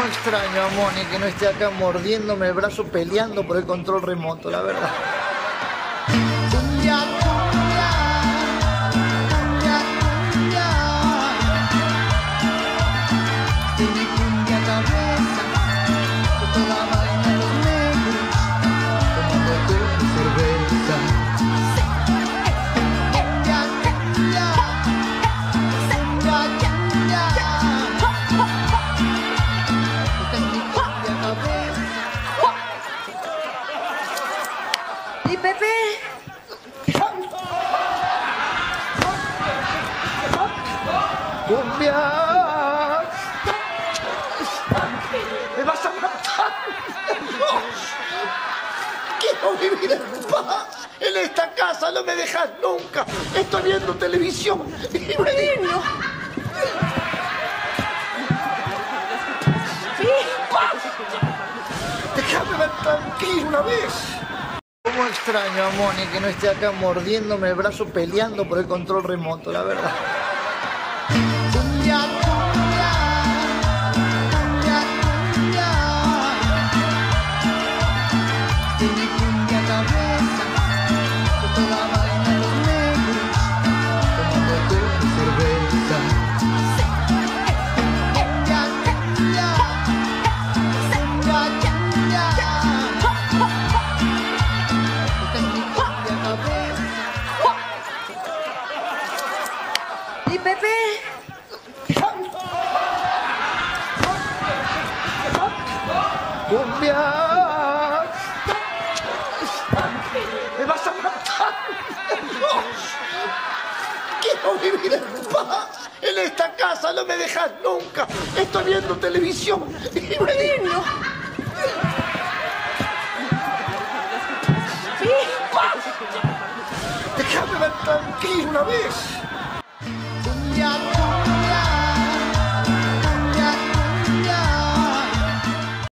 extraño a que no esté acá mordiéndome el brazo peleando por el control remoto, la verdad. ¿Y Pepe? ¡Cumbia! ¡Me vas a matar! ¡Quiero vivir en paz! En esta casa no me dejas nunca. Estoy viendo televisión y me digo... Déjame ver tranquilo una vez. ¿Cómo extraño a Moni que no esté acá mordiéndome el brazo peleando por el control remoto, la verdad? ¿Y Pepe? ¡Cumbia! ¡Me vas a matar! ¡Quiero vivir en paz! En esta casa no me dejas nunca. Estoy viendo televisión y me digo... Déjame ver tranquilo una vez.